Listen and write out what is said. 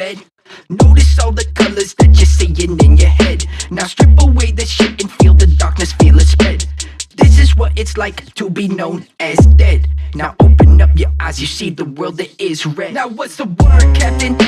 bed. Notice all the colors that you're seeing in your head. Now strip away the shit and feel the darkness, feel it spread. This is what it's like to be known as dead. Now open up your eyes, you see the world that is red. Now what's the word, Captain?